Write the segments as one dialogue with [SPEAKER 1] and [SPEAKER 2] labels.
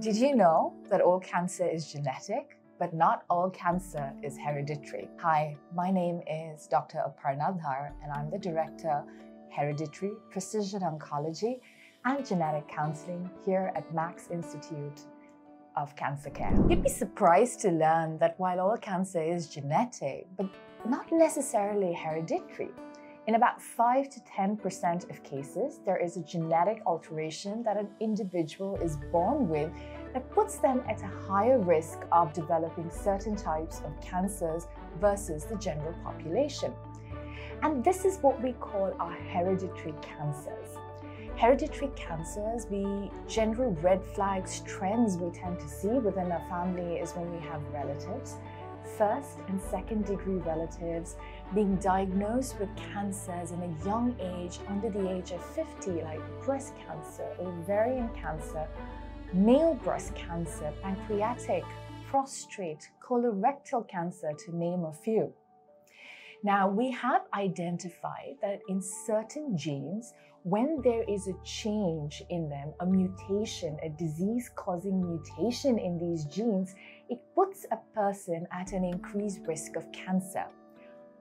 [SPEAKER 1] Did you know that all cancer is genetic, but not all cancer is hereditary? Hi, my name is Dr. Aparna Dhar, and I'm the Director, Hereditary Precision Oncology and Genetic Counseling here at Max Institute of Cancer Care. You'd be surprised to learn that while all cancer is genetic, but not necessarily hereditary, in about 5 to 10% of cases, there is a genetic alteration that an individual is born with that puts them at a higher risk of developing certain types of cancers versus the general population. And this is what we call our hereditary cancers. Hereditary cancers, the general red flags, trends we tend to see within a family is when we have relatives first and second degree relatives being diagnosed with cancers in a young age, under the age of 50, like breast cancer, ovarian cancer, male breast cancer, pancreatic, prostate, colorectal cancer, to name a few. Now, we have identified that in certain genes, when there is a change in them, a mutation, a disease causing mutation in these genes, it puts a person at an increased risk of cancer.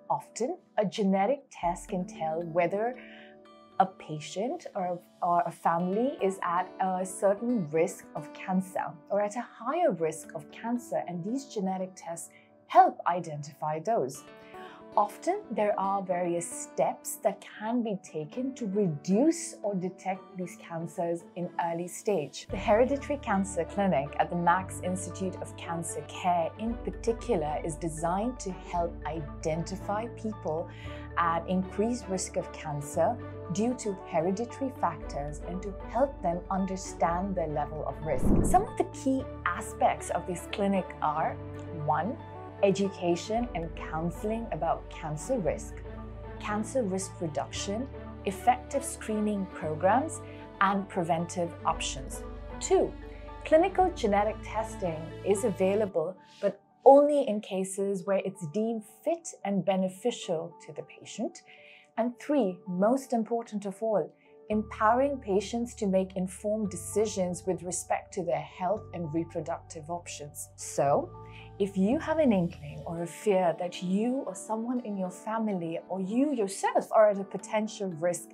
[SPEAKER 1] Often, a genetic test can tell whether a patient or, or a family is at a certain risk of cancer or at a higher risk of cancer, and these genetic tests help identify those. Often, there are various steps that can be taken to reduce or detect these cancers in early stage. The Hereditary Cancer Clinic at the Max Institute of Cancer Care in particular is designed to help identify people at increased risk of cancer due to hereditary factors and to help them understand their level of risk. Some of the key aspects of this clinic are 1 education and counseling about cancer risk, cancer risk reduction, effective screening programs, and preventive options. Two, clinical genetic testing is available, but only in cases where it's deemed fit and beneficial to the patient. And three, most important of all, empowering patients to make informed decisions with respect to their health and reproductive options. So, if you have an inkling or a fear that you or someone in your family or you yourself are at a potential risk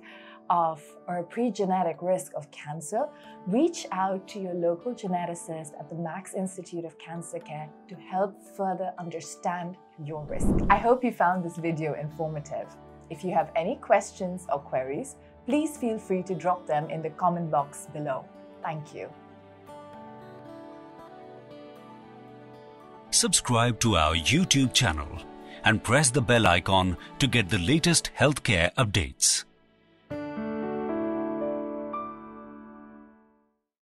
[SPEAKER 1] of or a pre-genetic risk of cancer, reach out to your local geneticist at the Max Institute of Cancer Care to help further understand your risk. I hope you found this video informative. If you have any questions or queries, please feel free to drop them in the comment box below. Thank you.
[SPEAKER 2] Subscribe to our YouTube channel and press the bell icon to get the latest healthcare updates.